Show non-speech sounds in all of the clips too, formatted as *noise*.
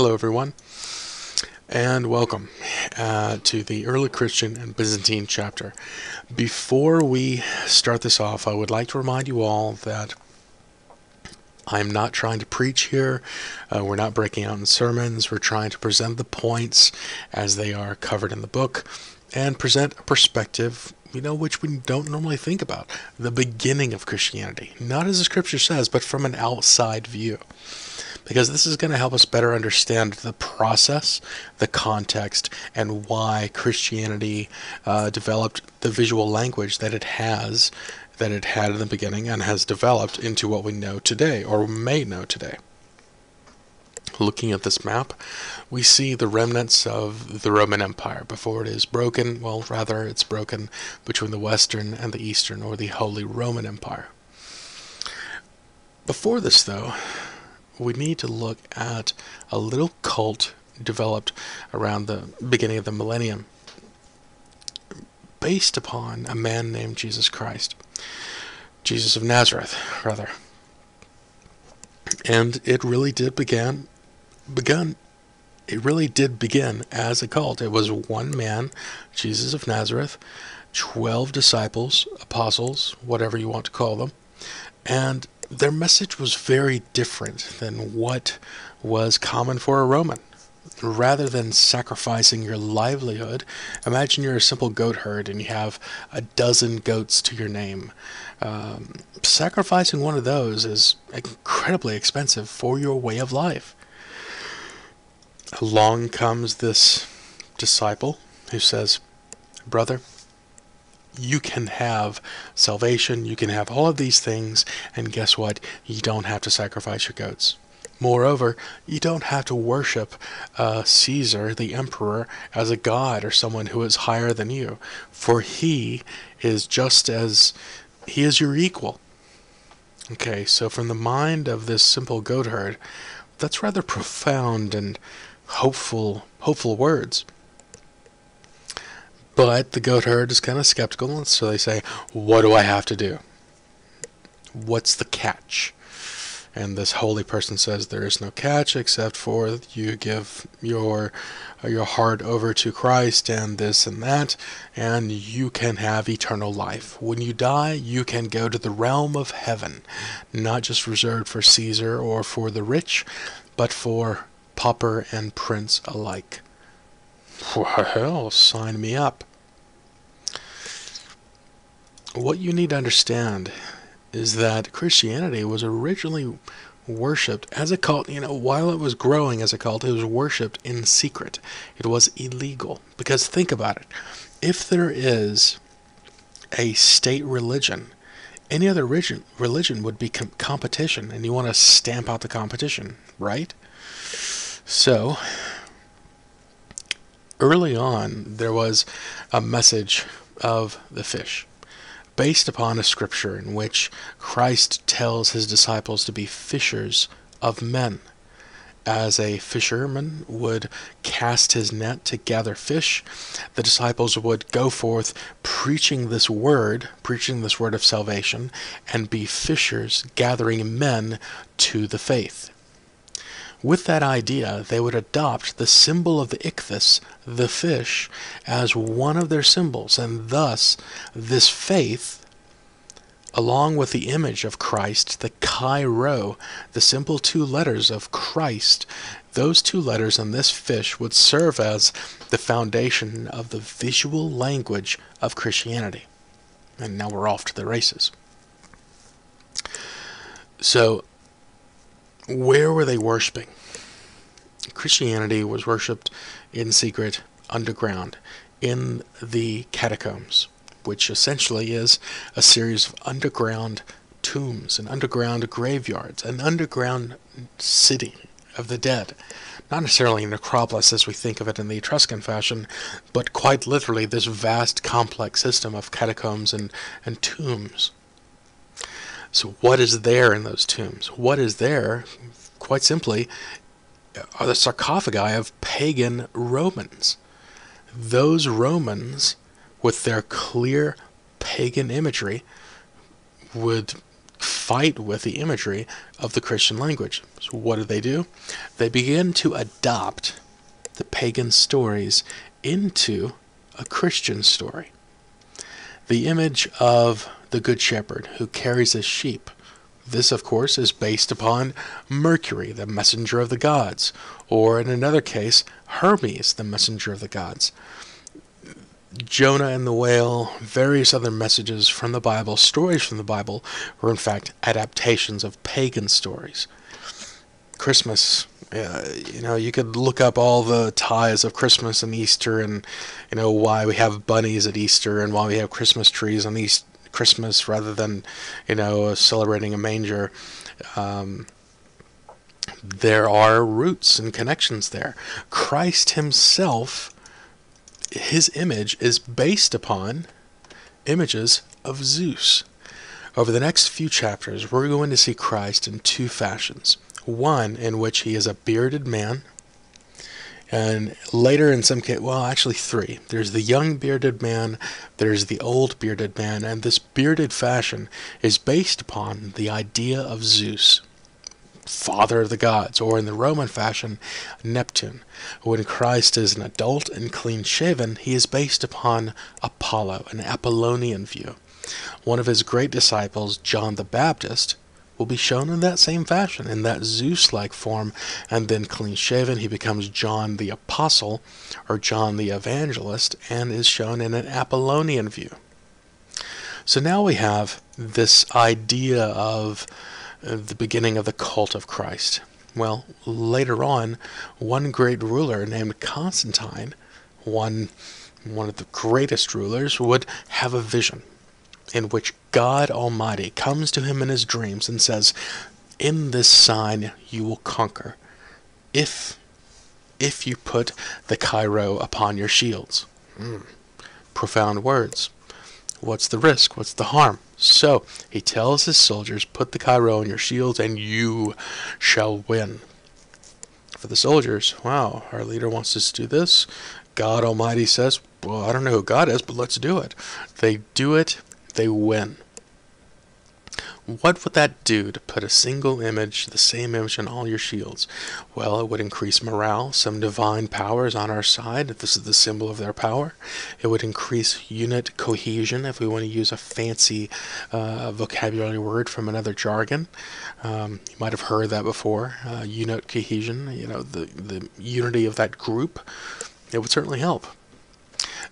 Hello, everyone, and welcome uh, to the early Christian and Byzantine chapter. Before we start this off, I would like to remind you all that I'm not trying to preach here. Uh, we're not breaking out in sermons. We're trying to present the points as they are covered in the book and present a perspective, you know, which we don't normally think about. The beginning of Christianity. Not as the scripture says, but from an outside view because this is going to help us better understand the process, the context, and why Christianity uh, developed the visual language that it has, that it had in the beginning, and has developed into what we know today, or may know today. Looking at this map, we see the remnants of the Roman Empire before it is broken. Well, rather, it's broken between the Western and the Eastern, or the Holy Roman Empire. Before this, though, we need to look at a little cult developed around the beginning of the millennium based upon a man named Jesus Christ. Jesus of Nazareth, rather. And it really did begin begun it really did begin as a cult. It was one man, Jesus of Nazareth, 12 disciples, apostles, whatever you want to call them, and their message was very different than what was common for a Roman. Rather than sacrificing your livelihood, imagine you're a simple goat herd and you have a dozen goats to your name. Um, sacrificing one of those is incredibly expensive for your way of life. Along comes this disciple who says, Brother, you can have salvation, you can have all of these things, and guess what? You don't have to sacrifice your goats. Moreover, you don't have to worship uh, Caesar, the emperor, as a god or someone who is higher than you, for he is just as he is your equal. Okay, so from the mind of this simple goat herd, that's rather profound and hopeful, hopeful words. But the goat herd is kind of skeptical, and so they say, What do I have to do? What's the catch? And this holy person says, There is no catch except for you give your your heart over to Christ and this and that, and you can have eternal life. When you die, you can go to the realm of heaven, not just reserved for Caesar or for the rich, but for pauper and prince alike. Well, *laughs* sign me up what you need to understand is that Christianity was originally worshipped as a cult. You know, while it was growing as a cult, it was worshipped in secret. It was illegal. Because think about it if there is a state religion, any other religion, religion would be com- competition, and you want to stamp out the competition, right? So, early on, there was a message of the fish based upon a scripture in which Christ tells his disciples to be fishers of men. As a fisherman would cast his net to gather fish, the disciples would go forth preaching this word, preaching this word of salvation, and be fishers, gathering men to the faith. With that idea, they would adopt the symbol of the ichthys, the fish, as one of their symbols, and thus this faith, along with the image of Christ, the chi rho, the simple two letters of Christ, those two letters and this fish would serve as the foundation of the visual language of Christianity. And now we're off to the races. So, where were they worshiping? Christianity was worshipped in secret, underground, in the catacombs, which essentially is a series of underground tombs and underground graveyards, an underground city of the dead. Not necessarily a necropolis as we think of it in the Etruscan fashion, but quite literally this vast complex system of catacombs and, and tombs. So, what is there in those tombs? What is there, quite simply, are the sarcophagi of pagan Romans. Those Romans, with their clear pagan imagery, would fight with the imagery of the Christian language. So, what do they do? They begin to adopt the pagan stories into a Christian story. The image of the Good Shepherd who carries his sheep. This, of course, is based upon Mercury, the messenger of the gods, or in another case, Hermes, the messenger of the gods. Jonah and the whale, various other messages from the Bible, stories from the Bible, were in fact adaptations of pagan stories. Christmas, uh, you know, you could look up all the ties of Christmas and Easter, and you know why we have bunnies at Easter and why we have Christmas trees on East Christmas rather than, you know, celebrating a manger. Um, there are roots and connections there. Christ Himself his image is based upon images of Zeus. Over the next few chapters, we're going to see Christ in two fashions. One in which he is a bearded man, and later in some case, well, actually three. There's the young bearded man, there's the old bearded man, and this bearded fashion is based upon the idea of Zeus father of the gods, or in the Roman fashion, Neptune. When Christ is an adult and clean shaven, he is based upon Apollo, an Apollonian view. One of his great disciples, John the Baptist, will be shown in that same fashion, in that Zeus like form, and then clean shaven, he becomes John the Apostle, or John the Evangelist, and is shown in an Apollonian view. So now we have this idea of uh, the beginning of the cult of Christ. Well, later on, one great ruler named Constantine, one, one of the greatest rulers, would have a vision in which God Almighty comes to him in his dreams and says, In this sign you will conquer, if if you put the Chi-Rho upon your shields. Mm. Profound words. What's the risk? What's the harm? So he tells his soldiers, Put the Chi-Rho on your shields, and you shall win. For the soldiers, wow, our leader wants us to do this. God Almighty says, Well, I don't know who God is, but let's do it. They do it, they win. What would that do to put a single image, the same image on all your shields? Well, it would increase morale. Some divine power is on our side. If This is the symbol of their power. It would increase unit cohesion, if we want to use a fancy uh, vocabulary word from another jargon. Um, you might have heard that before. Uh, unit cohesion, you know, the, the unity of that group. It would certainly help.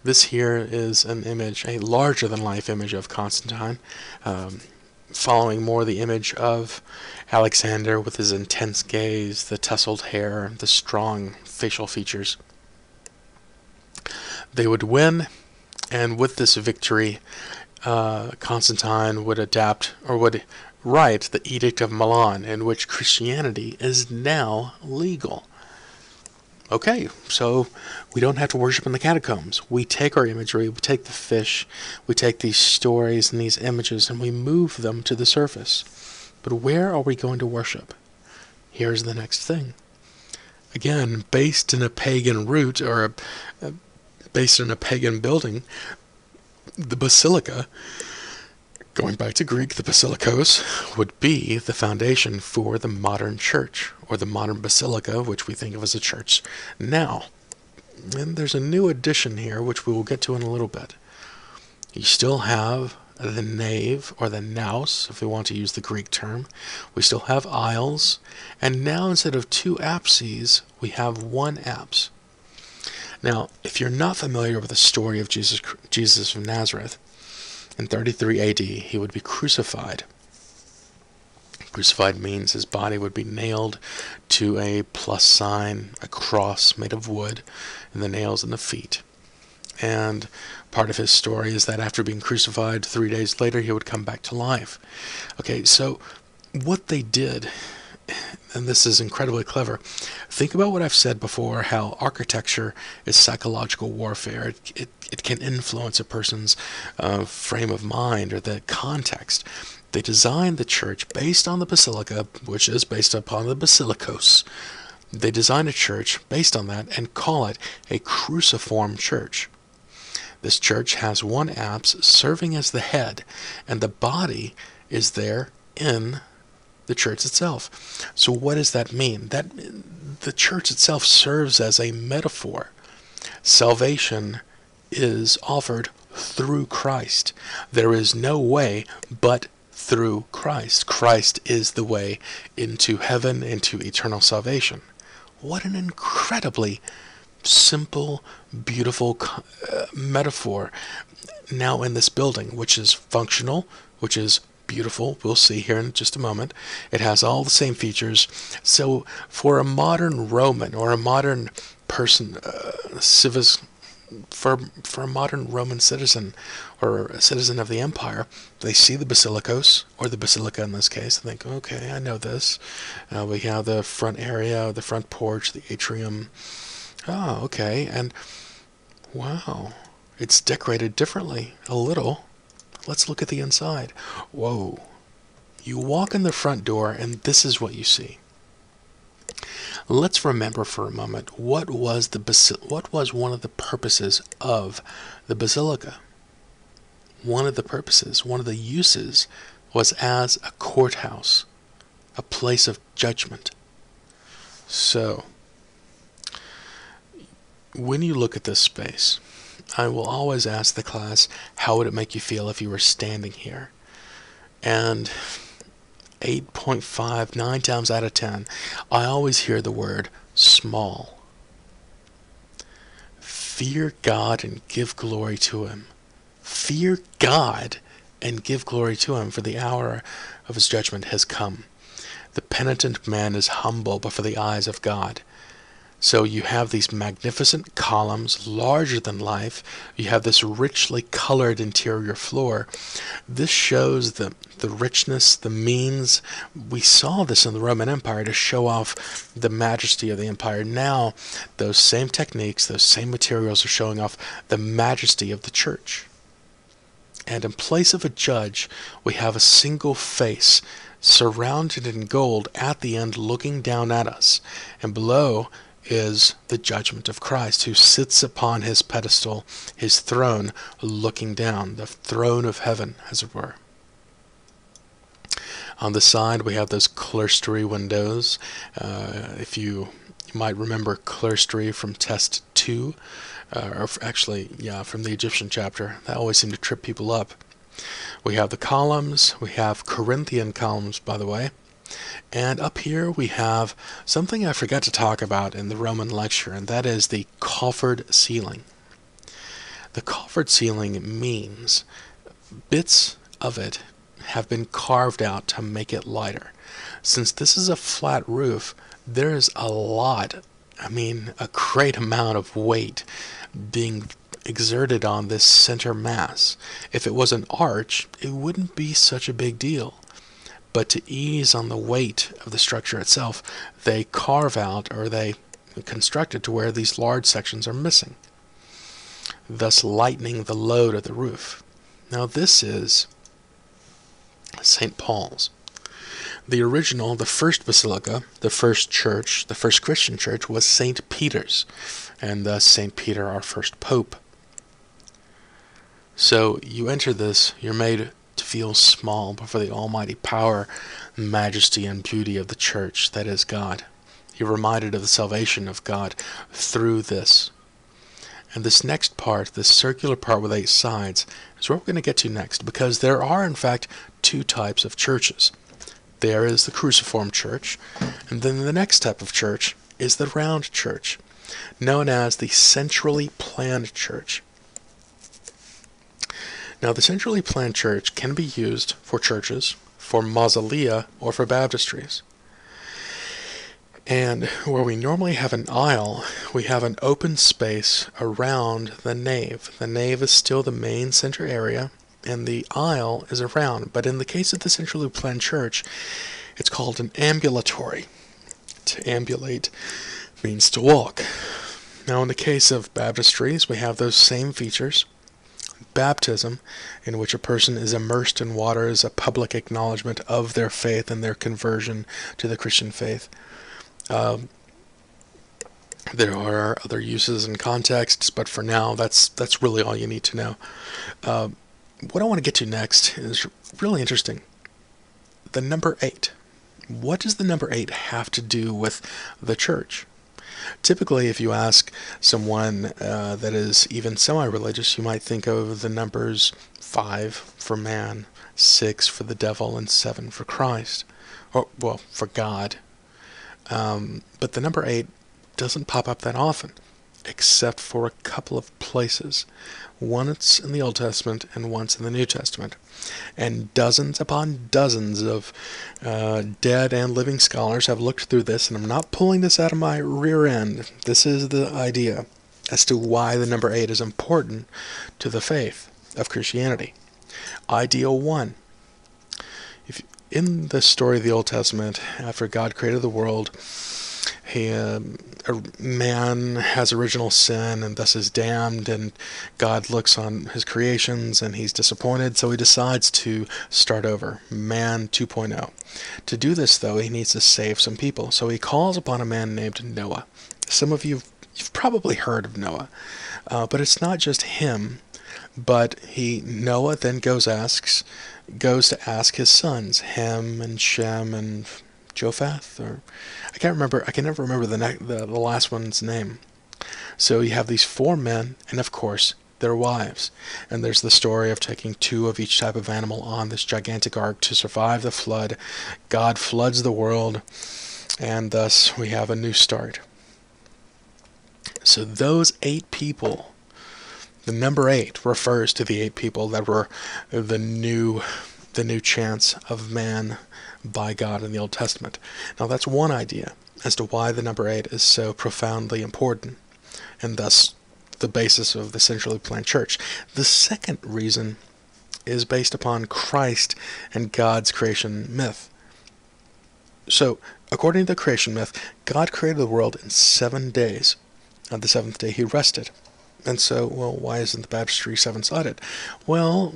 This here is an image, a larger than life image of Constantine. Um, following more the image of Alexander with his intense gaze, the tousled hair, the strong facial features. They would win, and with this victory, uh, Constantine would adapt or would write the Edict of Milan, in which Christianity is now legal. Okay, so we don't have to worship in the catacombs. We take our imagery, we take the fish, we take these stories and these images, and we move them to the surface. But where are we going to worship? Here's the next thing. Again, based in a pagan root or a, a, based in a pagan building, the basilica Going back to Greek, the basilikos would be the foundation for the modern church, or the modern basilica, which we think of as a church now. And there's a new addition here, which we will get to in a little bit. You still have the nave, or the naos, if we want to use the Greek term. We still have aisles, and now instead of two apses, we have one apse. Now, if you're not familiar with the story of Jesus, Jesus of Nazareth, in 33 AD, he would be crucified. Crucified means his body would be nailed to a plus sign, a cross made of wood, and the nails in the feet. And part of his story is that after being crucified, three days later, he would come back to life. Okay, so what they did and this is incredibly clever. Think about what I've said before how architecture is psychological warfare. It, it, it can influence a person's uh, frame of mind or the context. They designed the church based on the basilica, which is based upon the basilicos. They designed a church based on that and call it a cruciform church. This church has one apse serving as the head, and the body is there in the church itself. So what does that mean? That the church itself serves as a metaphor. Salvation is offered through Christ. There is no way but through Christ. Christ is the way into heaven, into eternal salvation. What an incredibly simple, beautiful uh, metaphor now in this building, which is functional, which is beautiful. We'll see here in just a moment. It has all the same features. So, for a modern Roman or a modern person, uh, civis, for for a modern Roman citizen or a citizen of the empire, they see the basilicos or the basilica in this case, and think, okay, I know this. Uh, we have the front area, the front porch, the atrium. Oh, okay, and wow, it's decorated differently a little. Let's look at the inside. Whoa. You walk in the front door, and this is what you see. Let's remember for a moment what was the what was one of the purposes of the basilica. One of the purposes, one of the uses, was as a courthouse, a place of judgment. So, when you look at this space, I will always ask the class, how would it make you feel if you were standing here? And 8.5, 9 times out of 10, I always hear the word small. Fear God and give glory to Him. Fear God and give glory to Him, for the hour of His judgment has come. The penitent man is humble before the eyes of God. So you have these magnificent columns, larger than life. You have this richly colored interior floor. This shows the, the richness, the means. We saw this in the Roman Empire to show off the majesty of the empire. Now, those same techniques, those same materials are showing off the majesty of the church. And in place of a judge, we have a single face surrounded in gold at the end looking down at us. And below, is the judgment of Christ, who sits upon his pedestal, his throne, looking down, the throne of heaven, as it were. On the side, we have those clerestory windows. Uh, if you, you might remember clerestory from test 2, uh, or actually, yeah, from the Egyptian chapter. That always seemed to trip people up. We have the columns. We have Corinthian columns, by the way. And up here we have something I forgot to talk about in the Roman lecture, and that is the coffered ceiling. The coffered ceiling means bits of it have been carved out to make it lighter. Since this is a flat roof, there is a lot, I mean, a great amount of weight being exerted on this center mass. If it was an arch, it wouldn't be such a big deal but to ease on the weight of the structure itself, they carve out or they construct it to where these large sections are missing, thus lightening the load of the roof. Now, this is St. Paul's. The original, the first basilica, the first church, the first Christian church was St. Peter's, and thus St. Peter, our first pope. So you enter this, you're made to feel small before the almighty power, majesty, and beauty of the church that is God. You're reminded of the salvation of God through this. And this next part, this circular part with eight sides, is what we're going to get to next because there are, in fact, two types of churches. There is the cruciform church, and then the next type of church is the round church, known as the centrally planned church. Now, the centrally planned church can be used for churches, for mausolea, or for baptistries. And where we normally have an aisle, we have an open space around the nave. The nave is still the main center area, and the aisle is around. But in the case of the centrally planned church, it's called an ambulatory. To ambulate means to walk. Now, in the case of baptistries, we have those same features baptism, in which a person is immersed in water, is a public acknowledgement of their faith and their conversion to the Christian faith. Um, there are other uses and contexts, but for now, that's that's really all you need to know. Uh, what I want to get to next is really interesting. The number eight. What does the number eight have to do with the church? Typically, if you ask someone uh, that is even semi religious, you might think of the numbers five for man, six for the devil, and seven for Christ. Or, well, for God. Um, but the number eight doesn't pop up that often, except for a couple of places. Once in the Old Testament and once in the New Testament. And dozens upon dozens of uh, dead and living scholars have looked through this, and I'm not pulling this out of my rear end. This is the idea as to why the number eight is important to the faith of Christianity. Idea one. If in the story of the Old Testament, after God created the world, he, uh, a man has original sin and thus is damned, and God looks on his creations and he's disappointed, so he decides to start over, man 2.0. To do this, though, he needs to save some people, so he calls upon a man named Noah. Some of you you've probably heard of Noah, uh, but it's not just him. But he Noah then goes asks goes to ask his sons Ham and Shem and Japheth, or I can't remember. I can never remember the, ne- the the last one's name. So you have these four men, and of course their wives. And there's the story of taking two of each type of animal on this gigantic ark to survive the flood. God floods the world, and thus we have a new start. So those eight people, the number eight refers to the eight people that were the new the new chance of man by God in the Old Testament. Now, that's one idea as to why the number eight is so profoundly important, and thus the basis of the centrally planned church. The second reason is based upon Christ and God's creation myth. So, according to the creation myth, God created the world in seven days. On the seventh day, he rested. And so, well, why isn't the baptistry seven sided? Well,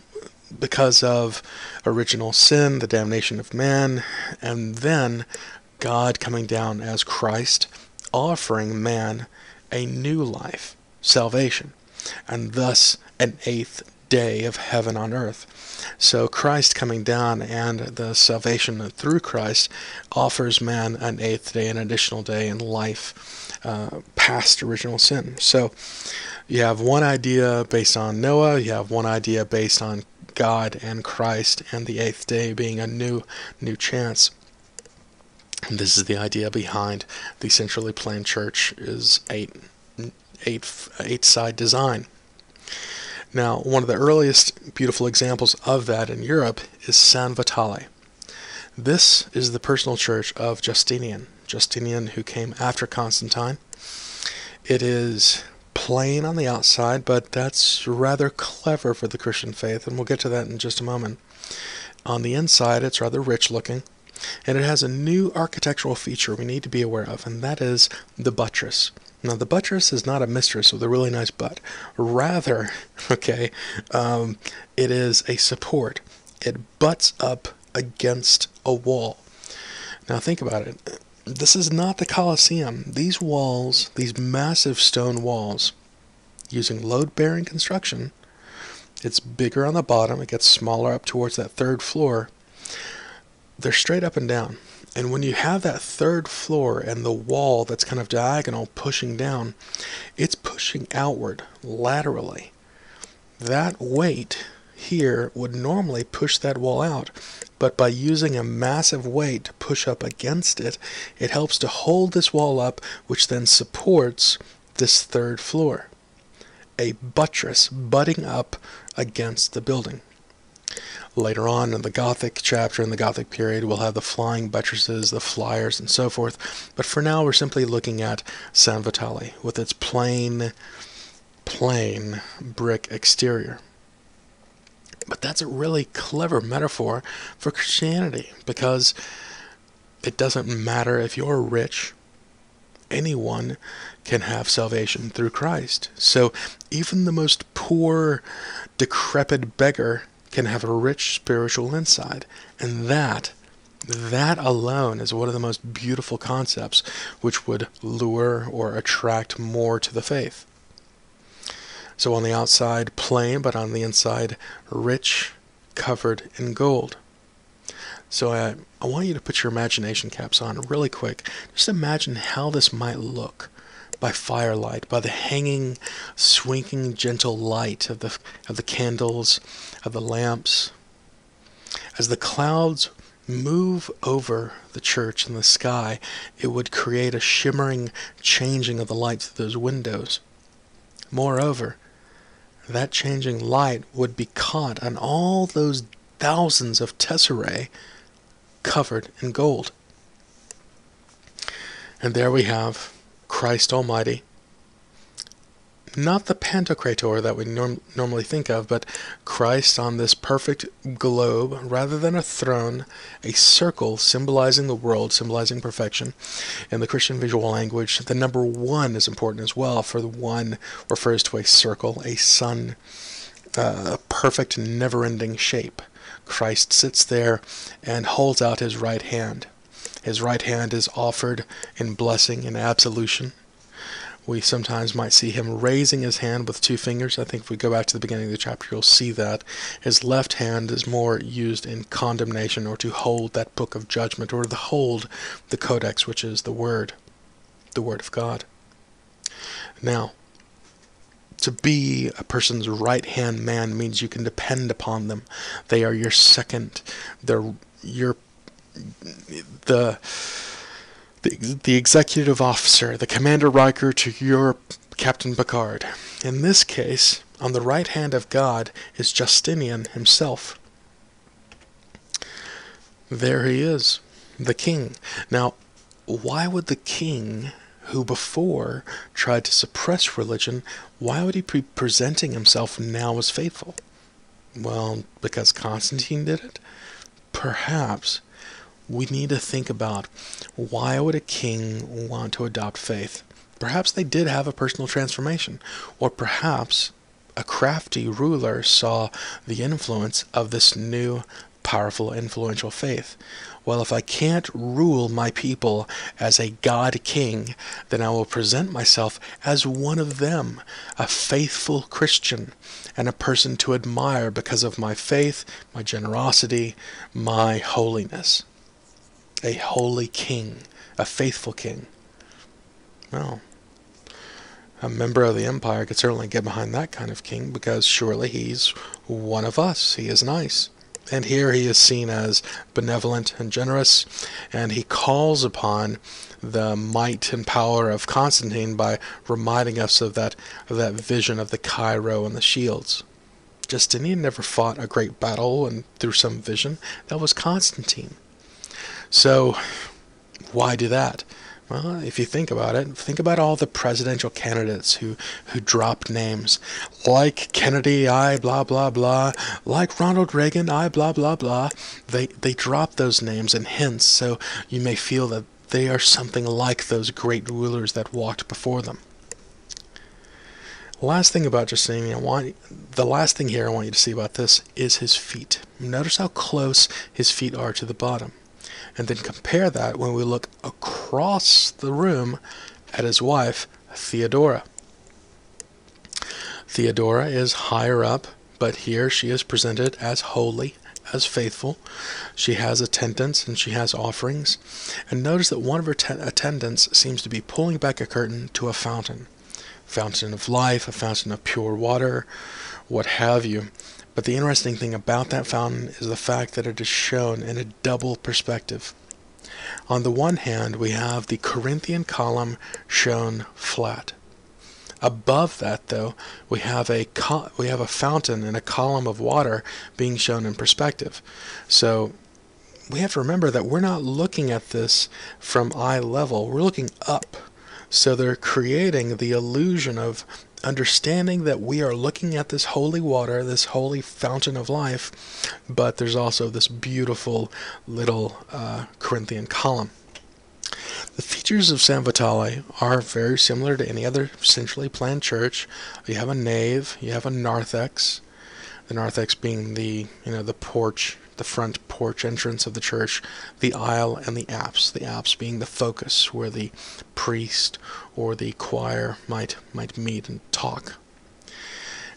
because of original sin, the damnation of man, and then God coming down as Christ, offering man a new life, salvation, and thus an eighth day of heaven on earth. So Christ coming down and the salvation through Christ offers man an eighth day, an additional day in life uh, past original sin. So you have one idea based on Noah, you have one idea based on God and Christ, and the eighth day being a new new chance. And this is the idea behind the centrally planned church is eight eight eight side design. Now, one of the earliest beautiful examples of that in Europe is San Vitale. This is the personal church of Justinian, Justinian who came after Constantine. It is plain on the outside, but that's rather clever for the Christian faith, and we'll get to that in just a moment. On the inside, it's rather rich looking, and it has a new architectural feature we need to be aware of, and that is the buttress. Now, the buttress is not a mistress with a really nice butt. Rather, *laughs* okay, um, it is a support. It butts up against a wall. Now, think about it this is not the Colosseum. These walls, these massive stone walls, using load bearing construction, it's bigger on the bottom, it gets smaller up towards that third floor. They're straight up and down. And when you have that third floor and the wall that's kind of diagonal pushing down, it's pushing outward laterally. That weight here would normally push that wall out, but by using a massive weight to push up against it, it helps to hold this wall up, which then supports this third floor. A buttress butting up against the building. Later on in the Gothic chapter, in the Gothic period, we'll have the flying buttresses, the flyers, and so forth. But for now, we're simply looking at San Vitale with its plain, plain brick exterior. But that's a really clever metaphor for Christianity because it doesn't matter if you're rich, anyone can have salvation through Christ. So even the most poor, decrepit beggar can have a rich spiritual insight. And that, that alone is one of the most beautiful concepts which would lure or attract more to the faith. So on the outside, plain, but on the inside, rich, covered in gold. So I, I want you to put your imagination caps on really quick. Just imagine how this might look by firelight, by the hanging, swinging, gentle light of the of the candles, of the lamps. As the clouds move over the church in the sky, it would create a shimmering changing of the lights of those windows. Moreover, that changing light would be caught on all those thousands of tesserae covered in gold. And there we have Christ Almighty. Not the Pantocrator that we norm- normally think of, but Christ on this perfect globe, rather than a throne, a circle symbolizing the world, symbolizing perfection. In the Christian visual language, the number one is important as well, for the one refers to a circle, a sun, uh, a perfect, never ending shape. Christ sits there and holds out his right hand. His right hand is offered in blessing and absolution. We sometimes might see him raising his hand with two fingers. I think if we go back to the beginning of the chapter, you'll see that. His left hand is more used in condemnation or to hold that book of judgment or to hold the codex, which is the word, the word of God. Now, to be a person's right hand man means you can depend upon them. They are your second. They're your the the, the executive officer, the Commander Riker to your Captain Picard. In this case, on the right hand of God is Justinian himself. There he is, the king. Now, why would the king who before tried to suppress religion, why would he be presenting himself now as faithful? Well, because Constantine did it? Perhaps. We need to think about why would a king want to adopt faith? Perhaps they did have a personal transformation, or perhaps a crafty ruler saw the influence of this new, powerful, influential faith. Well, if I can't rule my people as a God king, then I will present myself as one of them, a faithful Christian, and a person to admire because of my faith, my generosity, my holiness. A holy king, a faithful king. Well, a member of the empire could certainly get behind that kind of king because surely he's one of us. He is nice. And here he is seen as benevolent and generous, and he calls upon the might and power of Constantine by reminding us of that of that vision of the Chi-Rho and the shields. Justinian never fought a great battle and through some vision. That was Constantine. So why do that? Well, if you think about it, think about all the presidential candidates who, who dropped names. Like Kennedy, I blah blah blah. Like Ronald Reagan, I blah blah blah. They they drop those names and hints so you may feel that they are something like those great rulers that walked before them. Last thing about Justinian, I want the last thing here I want you to see about this is his feet. Notice how close his feet are to the bottom and then compare that when we look across the room at his wife, Theodora. Theodora is higher up, but here she is presented as holy, as faithful. She has attendants and she has offerings. And notice that one of her attendants seems to be pulling back a curtain to a fountain. Fountain of life, a fountain of pure water, what have you. But the interesting thing about that fountain is the fact that it is shown in a double perspective. On the one hand, we have the Corinthian column shown flat. Above that, though, we have a we have a fountain and a column of water being shown in perspective. So we have to remember that we're not looking at this from eye level. We're looking up. So they're creating the illusion of understanding that we are looking at this holy water, this holy fountain of life, but there's also this beautiful little uh, Corinthian column. The features of San Vitale are very similar to any other centrally planned church. You have a nave, you have a narthex, the narthex being the you know the porch the front porch entrance of the church, the aisle, and the apse. The apse being the focus where the priest or the choir might might meet and talk.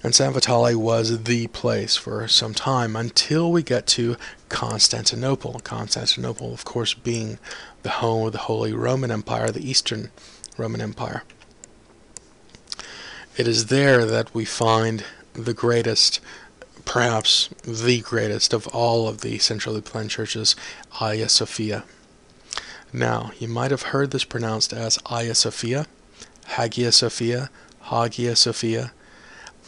And San Vitale was the place for some time until we get to Constantinople. Constantinople, of course, being the home of the Holy Roman Empire, the Eastern Roman Empire. It is there that we find the greatest, perhaps the greatest of all of the centrally planned churches, Hagia Sophia. Now, you might have heard this pronounced as Hagia Sophia, Hagia Sophia, Hagia Sophia.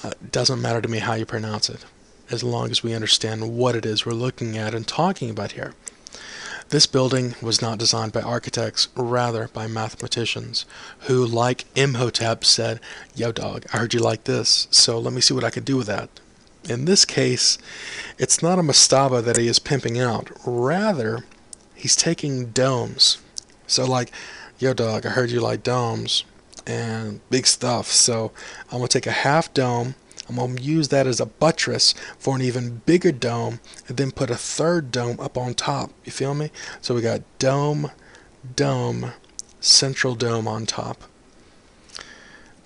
Uh, doesn't matter to me how you pronounce it, as long as we understand what it is we're looking at and talking about here. This building was not designed by architects, rather by mathematicians, who, like Imhotep, said, Yo, dog, I heard you like this, so let me see what I can do with that. In this case, it's not a mastaba that he is pimping out. Rather, he's taking domes. So, like, yo, dog, I heard you like domes and big stuff. So, I'm going to take a half dome I'm going to use that as a buttress for an even bigger dome and then put a third dome up on top. You feel me? So we got dome, dome, central dome on top.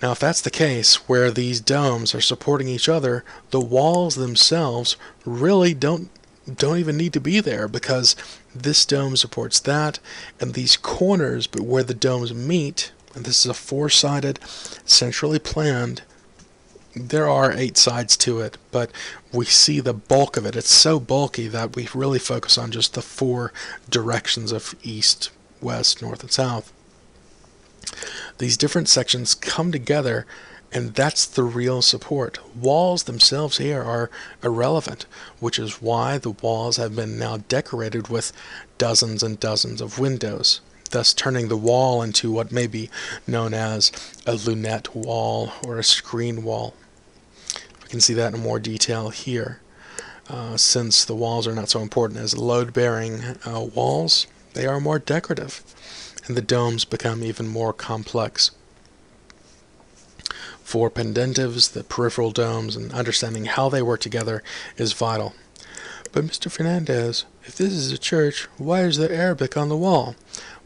Now, if that's the case, where these domes are supporting each other, the walls themselves really don't don't even need to be there because this dome supports that, and these corners, but where the domes meet, and this is a four-sided, centrally planned there are eight sides to it, but we see the bulk of it. It's so bulky that we really focus on just the four directions of east, west, north, and south. These different sections come together, and that's the real support. Walls themselves here are irrelevant, which is why the walls have been now decorated with dozens and dozens of windows thus turning the wall into what may be known as a lunette wall or a screen wall. We can see that in more detail here. Uh, since the walls are not so important as load-bearing uh, walls, they are more decorative, and the domes become even more complex. For pendentives, the peripheral domes, and understanding how they work together is vital. But Mr. Fernandez, if this is a church, why is there Arabic on the wall?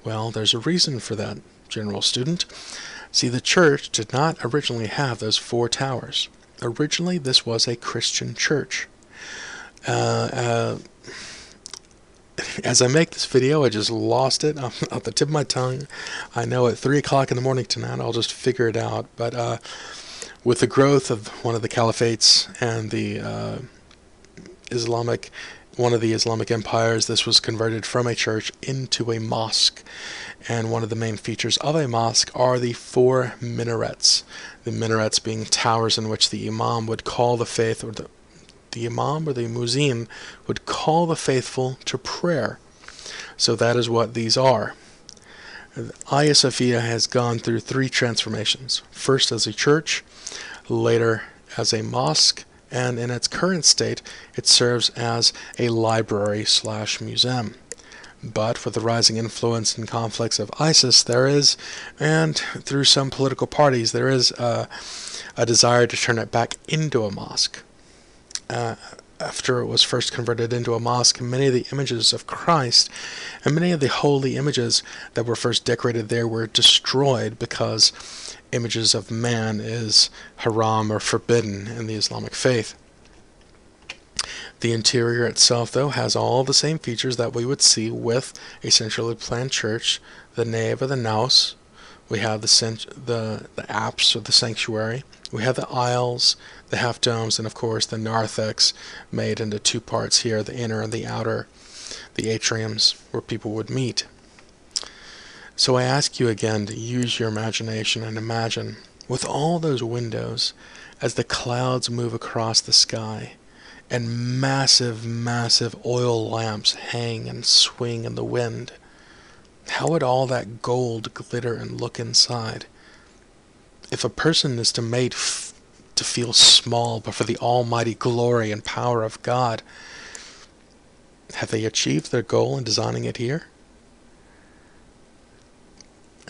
Well, there's a reason for that, general student. See, the church did not originally have those four towers. Originally, this was a Christian church. Uh, uh, as I make this video, I just lost it *laughs* off, the tip of my tongue. I know at 3 o'clock in the morning tonight, I'll just figure it out. But uh, with the growth of one of the caliphates and the uh, Islamic one of the Islamic empires, this was converted from a church into a mosque. And one of the main features of a mosque are the four minarets. The minarets being towers in which the imam would call the faith, or the, the imam or the muezzin would call the faithful to prayer. So that is what these are. Hagia Sophia has gone through three transformations. First as a church, later as a mosque, and in its current state, it serves as a library slash museum. But with the rising influence and conflicts of ISIS, there is, and through some political parties, there is a, a desire to turn it back into a mosque. Uh, after it was first converted into a mosque, many of the images of Christ and many of the holy images that were first decorated there were destroyed because images of man is haram or forbidden in the Islamic faith. The interior itself, though, has all the same features that we would see with a centrally planned church. The nave or the naos, we have the the the apse or the sanctuary, we have the aisles, the half domes, and of course the narthex, made into two parts here: the inner and the outer, the atriums where people would meet. So I ask you again to use your imagination and imagine, with all those windows, as the clouds move across the sky, and massive, massive oil lamps hang and swing in the wind, how would all that gold glitter and look inside? If a person is to made f- to feel small but for the almighty glory and power of God, have they achieved their goal in designing it here?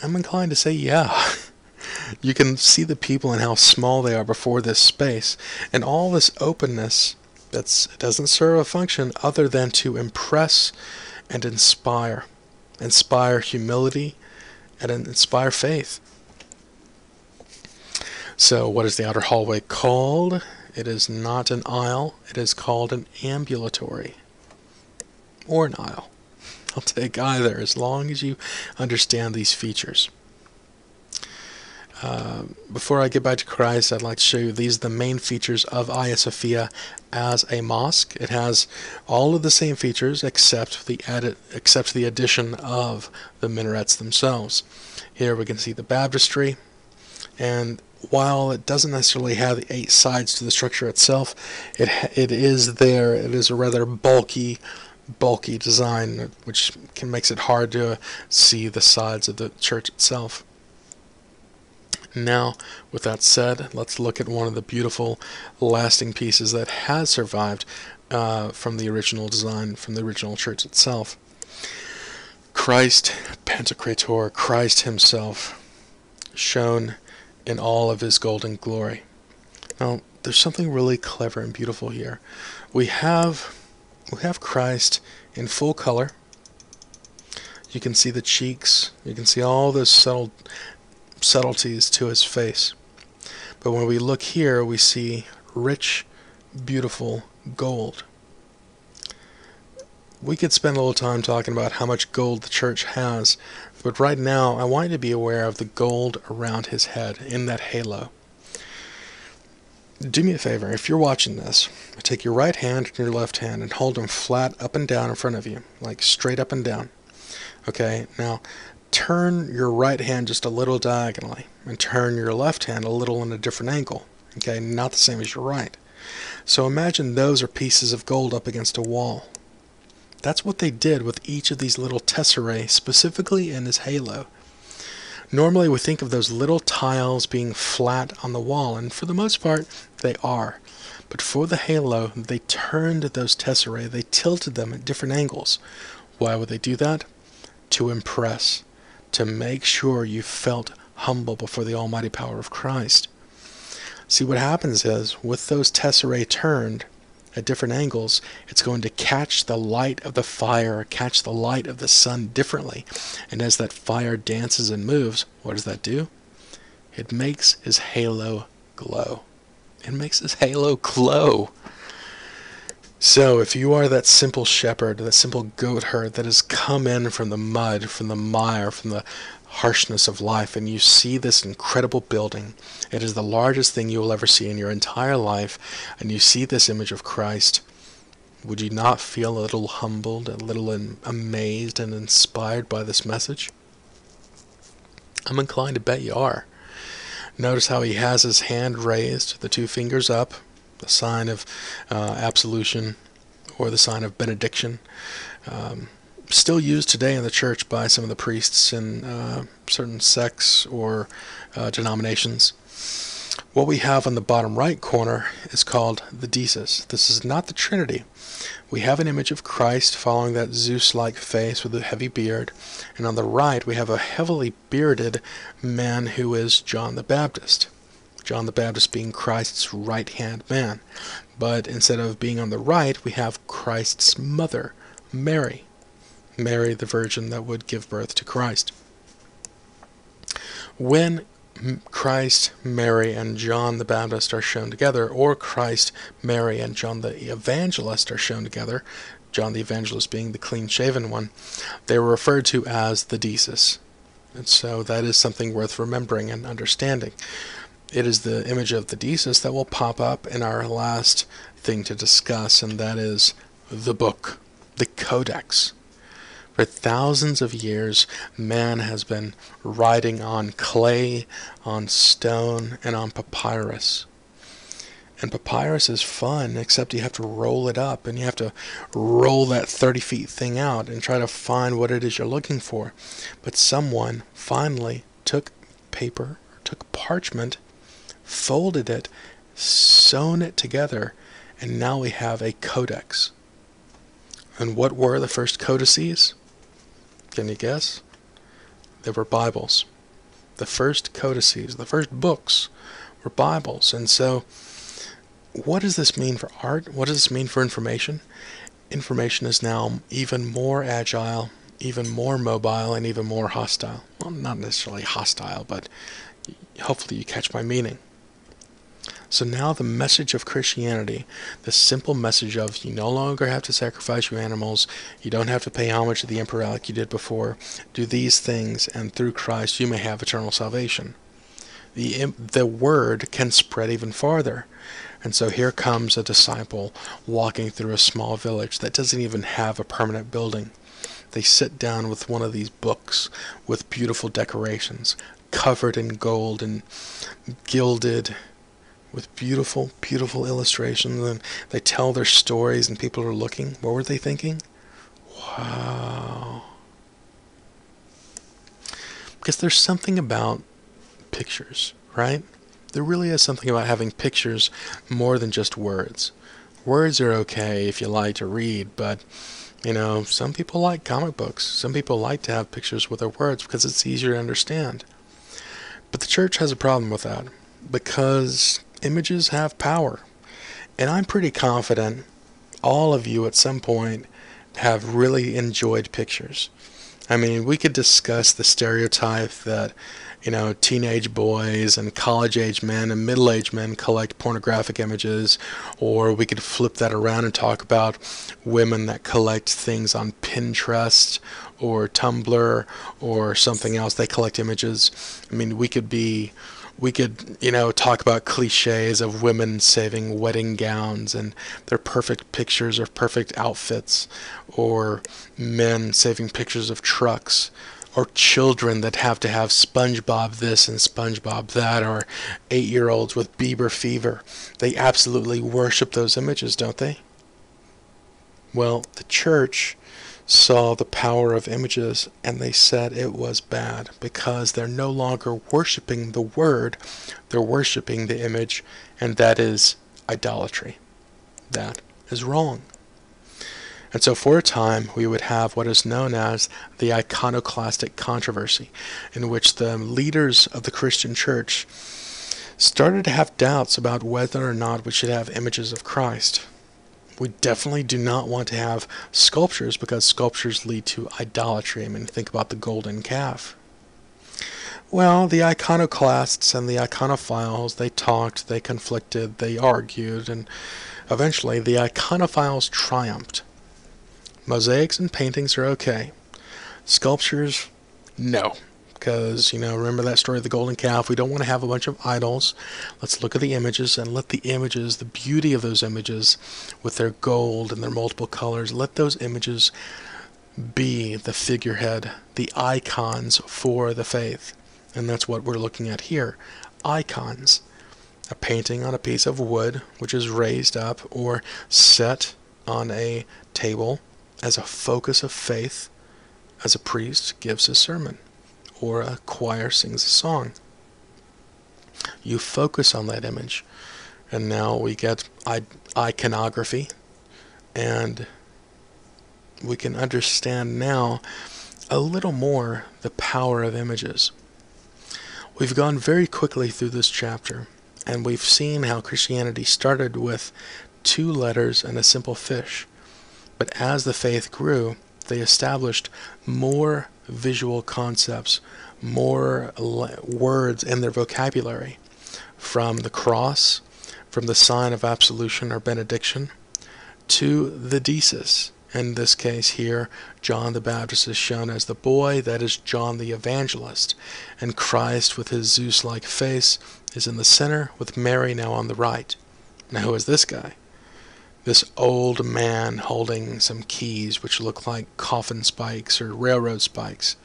I'm inclined to say yeah. *laughs* you can see the people and how small they are before this space, and all this openness that doesn't serve a function other than to impress and inspire. Inspire humility and inspire faith. So, what is the outer hallway called? It is not an aisle, it is called an ambulatory. Or an aisle. *laughs* I'll take either as long as you understand these features. Uh, before I get back to Christ, I'd like to show you these the main features of Hagia Sophia as a mosque. It has all of the same features except the edit, except the addition of the minarets themselves. Here we can see the baptistry, and while it doesn't necessarily have eight sides to the structure itself, it it is there. It is a rather bulky bulky design, which can makes it hard to see the sides of the church itself. Now, with that said, let's look at one of the beautiful lasting pieces that has survived uh, from the original design, from the original church itself. Christ Pantocrator, Christ Himself, shown in all of His golden glory. Now, there's something really clever and beautiful here. We have we have Christ in full color. You can see the cheeks. You can see all those subtle subtleties to his face. But when we look here, we see rich, beautiful gold. We could spend a little time talking about how much gold the church has, but right now I want you to be aware of the gold around his head in that halo. Do me a favor, if you're watching this, take your right hand and your left hand and hold them flat up and down in front of you, like straight up and down. Okay, now turn your right hand just a little diagonally and turn your left hand a little in a different angle. Okay, not the same as your right. So imagine those are pieces of gold up against a wall. That's what they did with each of these little tesserae, specifically in his halo. Normally we think of those little tiles being flat on the wall, and for the most part, they are. But for the halo, they turned those tesserae, they tilted them at different angles. Why would they do that? To impress to make sure you felt humble before the almighty power of Christ. See, what happens is, with those tesserae turned at different angles, it's going to catch the light of the fire, catch the light of the sun differently. And as that fire dances and moves, what does that do? It makes his halo glow. It makes his halo glow. So, if you are that simple shepherd, that simple goat herd that has come in from the mud, from the mire, from the harshness of life, and you see this incredible building, it is the largest thing you will ever see in your entire life, and you see this image of Christ, would you not feel a little humbled, a little amazed, and inspired by this message? I'm inclined to bet you are. Notice how he has his hand raised, the two fingers up, the sign of uh, absolution or the sign of benediction. Um, still used today in the church by some of the priests in uh, certain sects or uh, denominations. What we have on the bottom right corner is called the deesis. This is not the Trinity. We have an image of Christ following that Zeus like face with a heavy beard, and on the right we have a heavily bearded man who is John the Baptist. John the Baptist being Christ's right hand man. But instead of being on the right, we have Christ's mother, Mary. Mary, the virgin that would give birth to Christ. When Christ, Mary, and John the Baptist are shown together, or Christ, Mary, and John the Evangelist are shown together, John the Evangelist being the clean shaven one, they were referred to as the Deesis. And so that is something worth remembering and understanding it is the image of the deesis that will pop up in our last thing to discuss, and that is the book, the Codex. For thousands of years, man has been writing on clay, on stone, and on papyrus. And papyrus is fun, except you have to roll it up and you have to roll that 30 feet thing out and try to find what it is you're looking for. But someone finally took paper, took parchment, folded it, sewn it together, and now we have a codex. And what were the first codices? Can you guess? They were Bibles. The first codices, the first books were Bibles. And so, what does this mean for art? What does this mean for information? Information is now even more agile, even more mobile, and even more hostile. Well, not necessarily hostile, but hopefully you catch my meaning. So now the message of Christianity, the simple message of you no longer have to sacrifice your animals, you don't have to pay homage to the emperor like you did before, do these things, and through Christ you may have eternal salvation. The, the word can spread even farther. And so here comes a disciple walking through a small village that doesn't even have a permanent building. They sit down with one of these books with beautiful decorations, covered in gold and gilded with beautiful, beautiful illustrations, and they tell their stories, and people are looking. What were they thinking? Wow. Because there's something about pictures, right? There really is something about having pictures more than just words. Words are okay if you like to read, but you know, some people like comic books. Some people like to have pictures with their words because it's easier to understand. But the church has a problem with that because images have power. And I'm pretty confident all of you at some point have really enjoyed pictures. I mean, we could discuss the stereotype that, you know, teenage boys and college age men and middle aged men collect pornographic images, or we could flip that around and talk about women that collect things on Pinterest or Tumblr or something else. They collect images. I mean, we could be we could, you know, talk about cliches of women saving wedding gowns and their perfect pictures of perfect outfits, or men saving pictures of trucks, or children that have to have SpongeBob this and SpongeBob that, or eight year olds with Bieber fever. They absolutely worship those images, don't they? Well, the church saw the power of images and they said it was bad because they're no longer worshiping the word, they're worshiping the image, and that is idolatry. That is wrong. And so, for a time, we would have what is known as the iconoclastic controversy, in which the leaders of the Christian church started to have doubts about whether or not we should have images of Christ. We definitely do not want to have sculptures because sculptures lead to idolatry. I mean, think about the golden calf. Well, the iconoclasts and the iconophiles, they talked, they conflicted, they argued, and eventually the iconophiles triumphed. Mosaics and paintings are okay. Sculptures, no because, you know, remember that story of the golden calf? We don't want to have a bunch of idols. Let's look at the images and let the images, the beauty of those images with their gold and their multiple colors, let those images be the figurehead, the icons for the faith. And that's what we're looking at here icons. A painting on a piece of wood, which is raised up or set on a table as a focus of faith as a priest gives his sermon or a choir sings a song. You focus on that image, and now we get iconography, and we can understand now a little more the power of images. We've gone very quickly through this chapter, and we've seen how Christianity started with two letters and a simple fish. But as the faith grew, they established more visual concepts, more words in their vocabulary from the cross, from the sign of absolution or benediction, to the deesis. In this case here, John the Baptist is shown as the boy, that is John the Evangelist, and Christ with his Zeus-like face is in the center with Mary now on the right. Now who is this guy? This old man holding some keys which look like coffin spikes or railroad spikes.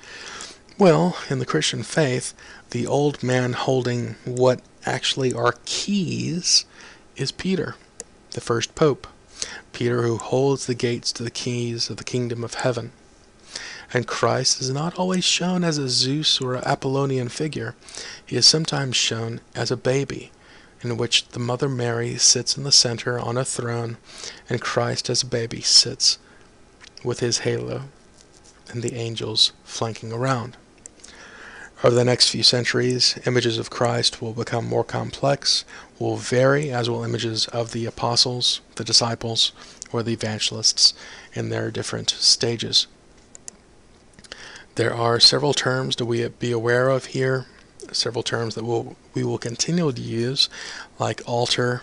Well, in the Christian faith, the old man holding what actually are keys is Peter, the first pope. Peter, who holds the gates to the keys of the kingdom of heaven. And Christ is not always shown as a Zeus or a Apollonian figure. He is sometimes shown as a baby, in which the Mother Mary sits in the center on a throne, and Christ as a baby sits with his halo and the angels flanking around. Over the next few centuries, images of Christ will become more complex, will vary, as will images of the apostles, the disciples, or the evangelists in their different stages. There are several terms to we be aware of here several terms that we'll, we will continue to use, like altar,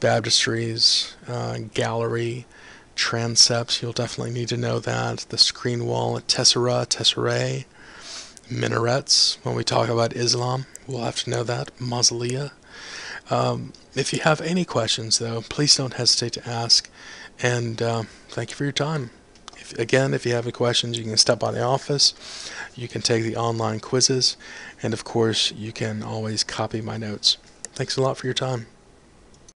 baptistries, uh, gallery, transepts. You'll definitely need to know that. The screen wall, tessera, tesserae, minarets. When we talk about Islam, we'll have to know that. Mausolea. Um, if you have any questions, though, please don't hesitate to ask. And uh, thank you for your time. Again, if you have any questions, you can step by the office. You can take the online quizzes. And of course, you can always copy my notes. Thanks a lot for your time.